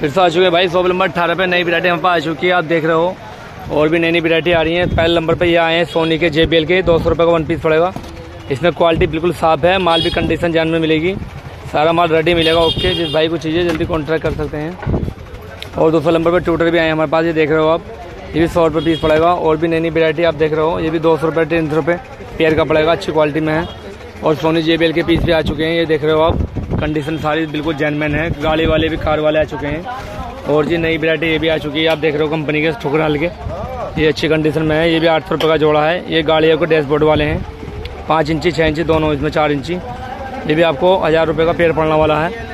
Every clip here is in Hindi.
फिर से आ चुके हैं भाई सौ नंबर अठारह पे नई वरायटी हम पास आ चुकी है, आप देख रहे हो। और भी नई नई वरायटी आ रही है। पहले नंबर पे ये आए हैं सोनी के JBL के, दो सौ रुपये का वन पीस पड़ेगा। इसमें क्वालिटी बिल्कुल साफ़ है, माल भी कंडीशन जान में मिलेगी। सारा माल रेडी मिलेगा ओके जिस भाई को चाहिए, जल्दी कॉन्ट्रैक्ट कर सकते हैं। और दूसरे नंबर पर ट्यूटर भी आए हमारे पास, ये देख रहे हो आप। ये भी सौ रुपये पीस पड़ेगा, और भी नई नई वरायटी आप देख रहे हो। ये भी दो सौ रुपये तीन सौ रुपये पेयर का पड़ेगा, अच्छी क्वालिटी में है। और सोनी JBL के पीस भी आ चुके हैं, ये देख रहे हो आप। कंडीशन सारी बिल्कुल जेनमैन है। गाड़ी वाले भी कार वाले आ चुके हैं। और जी नई वरायटी ये भी आ चुकी है। आप देख रहे हो कंपनी के ठुकराल के ये अच्छी कंडीशन में है। ये भी आठ सौ रुपये का जोड़ा है। ये गाड़ी आपको डैशबोर्ड वाले हैं। पाँच इंची छः इंची, दोनों इसमें चार इंची। ये भी आपको हज़ार रुपये का पेड़ पड़ने वाला है।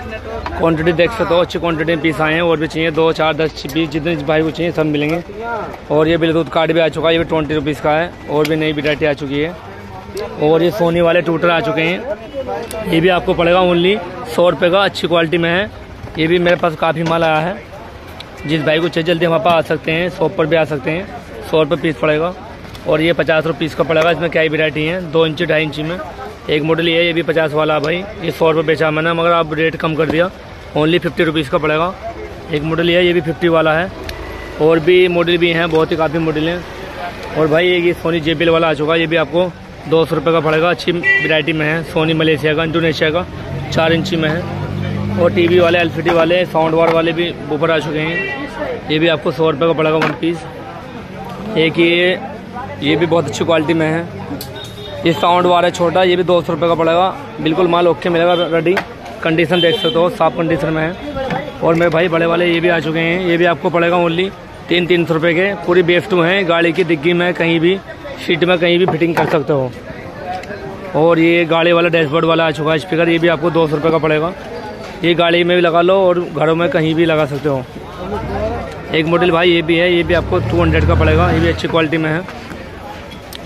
क्वांटिटी देख सकते हो। अच्छी क्वांटिटी में पीस आए हैं। और भी चाहिए दो, चार, दस बीस, जितने भाई को चाहिए सब मिलेंगे। और ये ब्लूटूथ कार्ड भी आ चुका है। ये भी ट्वेंटी रुपीज़ का है। और भी नई वरायटी आ चुकी है। और ये सोनी वाले टूटर आ चुके हैं। ये भी आपको पड़ेगा ओनली सौ रुपये का अच्छी क्वालिटी में है। ये भी मेरे पास काफ़ी माल आया है। जिस भाई को चाहिए, जल्दी हमारे पास आ सकते हैं, शॉप पर भी आ सकते हैं। सौ रुपये पीस पड़ेगा। और ये पचास रुपये पीस का पड़ेगा। इसमें क्या वैरायटी है? दो इंची, ढाई इंची में। एक मॉडल ये है, ये भी पचास वाला भाई। ये सौ रुपये बेचा मैंने, मगर आप रेट कम कर दिया। ओनली फिफ्टी रुपीज़ का पड़ेगा। एक मॉडल ये है, ये भी फिफ्टी वाला है। और भी मॉडल भी हैं, बहुत ही काफ़ी मॉडल हैं। और भाई, ये सोनी जे वाला आ चुका है। ये भी आपको दो सौ रुपये का पड़ेगा। अच्छी वैरायटी में है। सोनी मलेशिया का इंडोनेशिया का। चार इंची में है। और टीवी वाले एलसीडी वाले साउंड वार वाले भी ऊपर आ चुके हैं। ये भी आपको सौ रुपये का पड़ेगा वन पीस एक ये ये भी बहुत अच्छी क्वालिटी में है। ये साउंड वार है छोटा, ये भी दो सौ रुपये का पड़ेगा। बिल्कुल माल ओके मिलेगा रेडी कंडीशन देख सकते हो, साफ़ कंडीशन में है। और मेरे भाई, बड़े वाले ये भी आ चुके हैं। ये भी आपको पड़ेगा ओनली तीन तीन सौ रुपये के। पूरी बेफ टू हैं, गाड़ी की डिग्गी में, कहीं भी सीट में कहीं भी फिटिंग कर सकते हो। और ये गाड़ी वाला डैशबोर्ड वाला आ चुका है स्पीकर ये भी आपको दो सौ का पड़ेगा। ये गाड़ी में भी लगा लो और घरों में कहीं भी लगा सकते हो। एक मॉडल भाई ये भी है, ये भी आपको टू हंड्रेड का पड़ेगा, ये भी अच्छी क्वालिटी में है।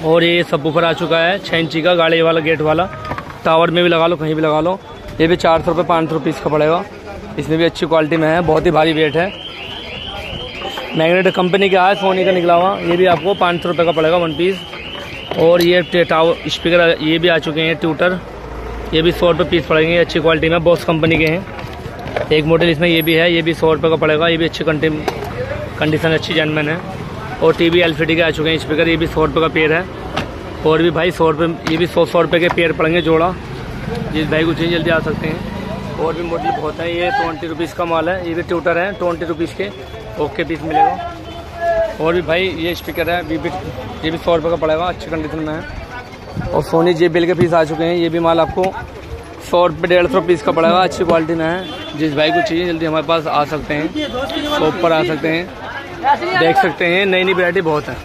और ये सब ऊपर आ चुका है छः इंची का गाड़ी वाला गेट वाला। टावर में भी लगा लो, कहीं भी लगा लो। ये भी चार सौ रुपये पाँच सौ रुपीज़ का पड़ेगा। इसमें भी अच्छी क्वालिटी में है, बहुत ही भारी वेट है। मैग्नेट कंपनी का है सोनी का निकला हुआ। ये भी आपको पाँच सौ रुपये का पड़ेगा वन पीस और ये टावर स्पीकर ये भी आ चुके हैं ट्यूटर ये भी सौ रुपये पीस पड़ेंगे, अच्छी क्वालिटी में बॉस कंपनी के हैं। एक मॉडल इसमें ये भी है, ये भी सौ रुपये का पड़ेगा, ये भी अच्छी कंडीशन अच्छी जनमन है। और टी वी के आ चुके हैं स्पीकर ये भी सौ रुपये का पेड़ है। और भी भाई सौ रुपये ये भी सौ सौ रुपये के पेड़ पड़ेंगे जोड़ा। जिस भाई को चाहिए जल्दी आ सकते हैं। और भी मॉडल बहुत है, ये ट्वेंटी रुपीज़ का माल है, ये भी ट्यूटर है ट्वेंटी रुपीज़ के। ओके पीस मिलेगा। और भी भाई ये स्पीकर है भी, ये भी सौ रुपये का पड़ेगा अच्छी कंडीशन में है। और सोनी जे बिल के पीस आ चुके हैं, ये भी माल आपको सौ रुपये डेढ़ सौ पीस का पड़ेगा अच्छी क्वालिटी में है। जिस भाई को चाहिए, जल्दी हमारे पास आ सकते हैं शॉप पर आ सकते हैं। देख सकते हैं नई नई वैरायटी बहुत है।